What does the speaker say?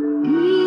Mm.